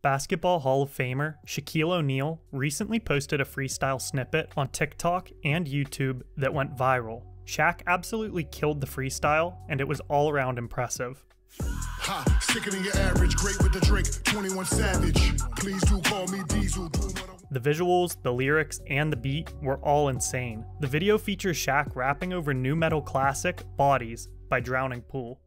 Basketball Hall of Famer Shaquille O'Neal recently posted a freestyle snippet on TikTok and YouTube that went viral. Shaq absolutely killed the freestyle, and it was all around impressive. Ha, sicker than your average, great with the drink, 21 Savage. Please do call me Diesel. The visuals, the lyrics, and the beat were all insane. The video features Shaq rapping over nu metal classic Bodies by Drowning Pool.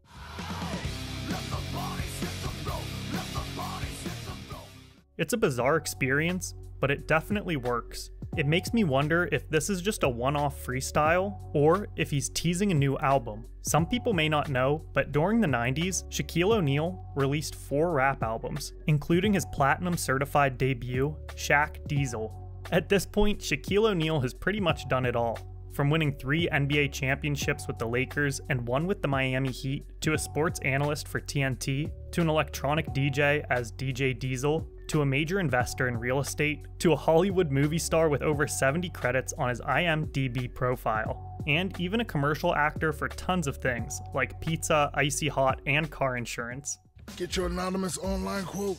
It's a bizarre experience, but it definitely works. It makes me wonder if this is just a one off freestyle, or if he's teasing a new album. Some people may not know, but during the 90s, Shaquille O'Neal released four rap albums, including his platinum certified debut, Shaq Diesel. At this point, Shaquille O'Neal has pretty much done it all. From winning three NBA championships with the Lakers and one with the Miami Heat, to a sports analyst for TNT, to an electronic DJ as DJ Diesel, to a major investor in real estate, to a Hollywood movie star with over 70 credits on his IMDb profile, and even a commercial actor for tons of things like pizza, icy hot, and car insurance. Get your anonymous online quote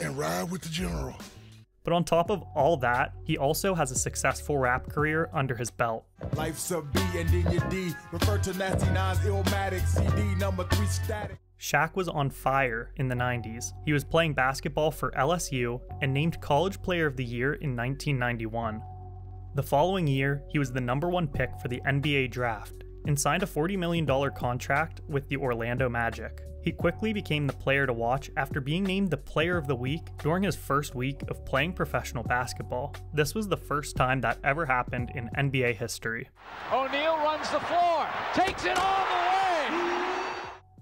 and ride with the general. But on top of all that, he also has a successful rap career under his belt. Life's a B and then your D. Refer to Nasty Nines Illmatic CD number three static. Shaq was on fire in the 90s. He was playing basketball for LSU and named College Player of the Year in 1991. The following year, he was the number one pick for the NBA draft and signed a $40 million contract with the Orlando Magic. He quickly became the player to watch after being named the Player of the Week during his first week of playing professional basketball. This was the first time that ever happened in NBA history. O'Neal runs the floor, takes it all the way!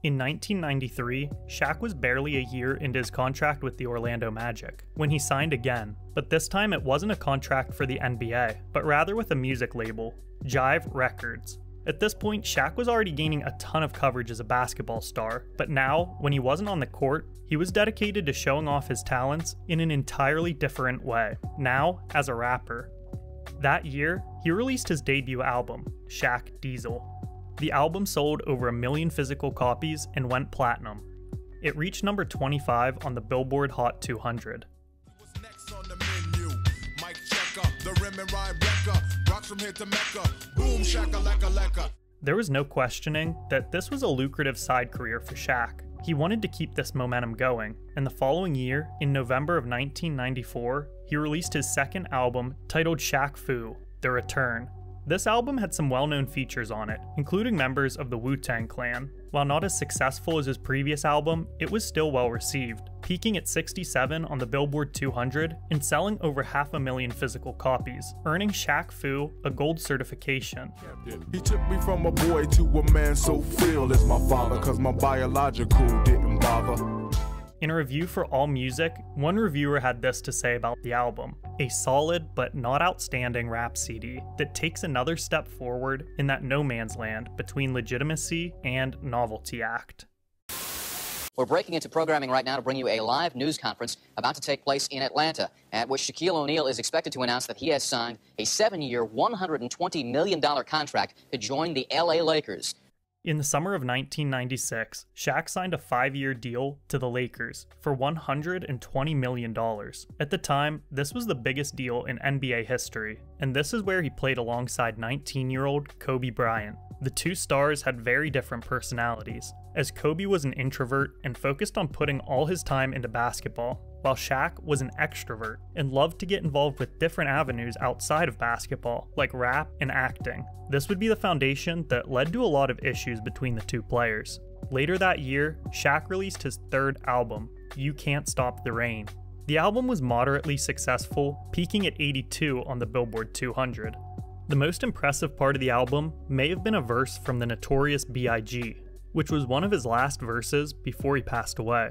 In 1993, Shaq was barely a year into his contract with the Orlando Magic when he signed again, but this time it wasn't a contract for the NBA, but rather with a music label, Jive Records. At this point, Shaq was already gaining a ton of coverage as a basketball star, but now, when he wasn't on the court, he was dedicated to showing off his talents in an entirely different way, now as a rapper. That year, he released his debut album, Shaq Diesel, the album sold over a million physical copies and went platinum. It reached number 25 on the Billboard Hot 200. There was no questioning that this was a lucrative side career for Shaq. He wanted to keep this momentum going, and the following year, in November of 1994, he released his second album titled Shaq Fu The Return, this album had some well known features on it, including members of the Wu Tang Clan. While not as successful as his previous album, it was still well received, peaking at 67 on the Billboard 200 and selling over half a million physical copies, earning Shaq Fu a gold certification. He took me from a boy to a man so feel as my father, cause my biological didn't bother. In a review for AllMusic, one reviewer had this to say about the album a solid but not outstanding rap CD that takes another step forward in that no man's land between legitimacy and novelty act. We're breaking into programming right now to bring you a live news conference about to take place in Atlanta, at which Shaquille O'Neal is expected to announce that he has signed a seven year, $120 million contract to join the LA Lakers. In the summer of 1996, Shaq signed a five year deal to the Lakers for $120 million. At the time, this was the biggest deal in NBA history, and this is where he played alongside 19 year old Kobe Bryant. The two stars had very different personalities, as Kobe was an introvert and focused on putting all his time into basketball, while Shaq was an extrovert and loved to get involved with different avenues outside of basketball, like rap and acting. This would be the foundation that led to a lot of issues between the two players. Later that year, Shaq released his third album, You Can't Stop the Rain. The album was moderately successful, peaking at 82 on the Billboard 200. The most impressive part of the album may have been a verse from the notorious B.I.G., which was one of his last verses before he passed away.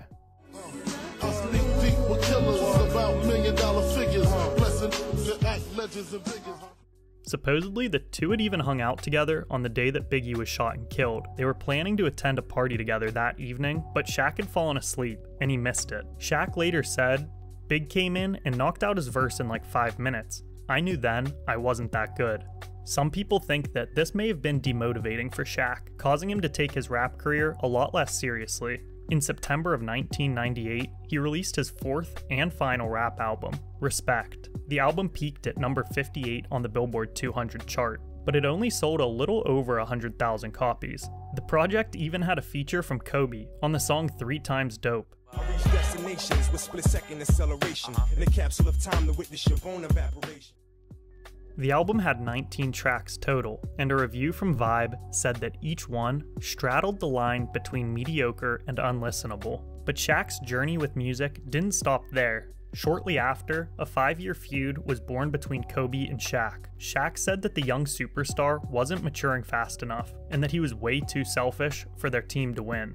Supposedly, the two had even hung out together on the day that Biggie was shot and killed. They were planning to attend a party together that evening, but Shaq had fallen asleep and he missed it. Shaq later said, Big came in and knocked out his verse in like five minutes. I knew then I wasn't that good. Some people think that this may have been demotivating for Shaq, causing him to take his rap career a lot less seriously. In September of 1998, he released his fourth and final rap album, Respect. The album peaked at number 58 on the Billboard 200 chart, but it only sold a little over 100,000 copies. The project even had a feature from Kobe on the song Three Times Dope. I reach destinations with split second acceleration uh-huh. in a capsule of time to witness your bone evaporation. The album had 19 tracks total, and a review from Vibe said that each one straddled the line between mediocre and unlistenable. But Shaq's journey with music didn't stop there. Shortly after, a five year feud was born between Kobe and Shaq. Shaq said that the young superstar wasn't maturing fast enough, and that he was way too selfish for their team to win.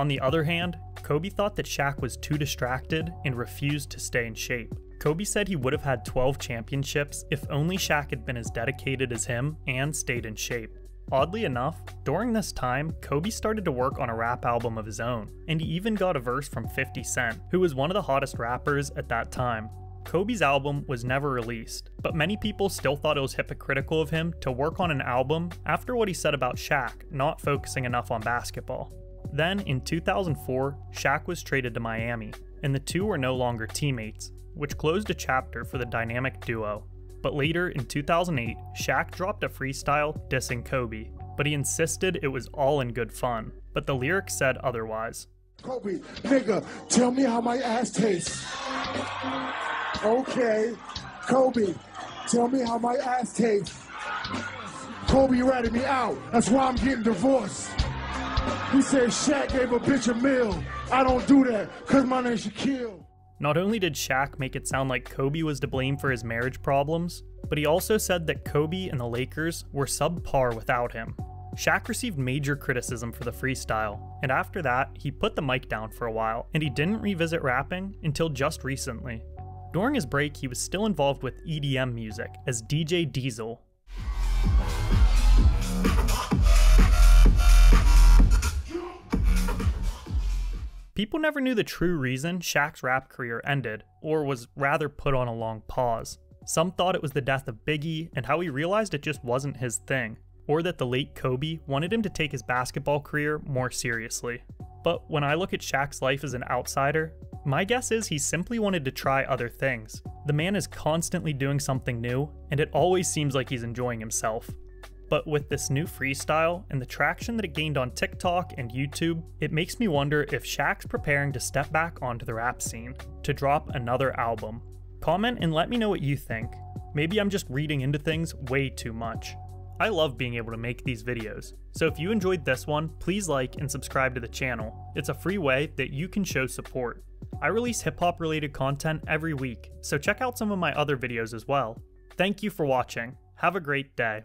On the other hand, Kobe thought that Shaq was too distracted and refused to stay in shape. Kobe said he would have had 12 championships if only Shaq had been as dedicated as him and stayed in shape. Oddly enough, during this time, Kobe started to work on a rap album of his own, and he even got a verse from 50 Cent, who was one of the hottest rappers at that time. Kobe's album was never released, but many people still thought it was hypocritical of him to work on an album after what he said about Shaq not focusing enough on basketball. Then, in 2004, Shaq was traded to Miami, and the two were no longer teammates, which closed a chapter for the dynamic duo. But later in 2008, Shaq dropped a freestyle dissing Kobe, but he insisted it was all in good fun. But the lyrics said otherwise. Kobe, nigga, tell me how my ass tastes. Okay, Kobe, tell me how my ass tastes. Kobe ratted me out. That's why I'm getting divorced. He said Shaq gave a bitch a meal. I don't do that, cause my name's Shaquille. Not only did Shaq make it sound like Kobe was to blame for his marriage problems, but he also said that Kobe and the Lakers were subpar without him. Shaq received major criticism for the freestyle, and after that, he put the mic down for a while, and he didn't revisit rapping until just recently. During his break, he was still involved with EDM music as DJ Diesel. People never knew the true reason Shaq's rap career ended, or was rather put on a long pause. Some thought it was the death of Biggie and how he realized it just wasn't his thing, or that the late Kobe wanted him to take his basketball career more seriously. But when I look at Shaq's life as an outsider, my guess is he simply wanted to try other things. The man is constantly doing something new, and it always seems like he's enjoying himself. But with this new freestyle and the traction that it gained on TikTok and YouTube, it makes me wonder if Shaq's preparing to step back onto the rap scene to drop another album. Comment and let me know what you think. Maybe I'm just reading into things way too much. I love being able to make these videos, so if you enjoyed this one, please like and subscribe to the channel. It's a free way that you can show support. I release hip hop related content every week, so check out some of my other videos as well. Thank you for watching. Have a great day.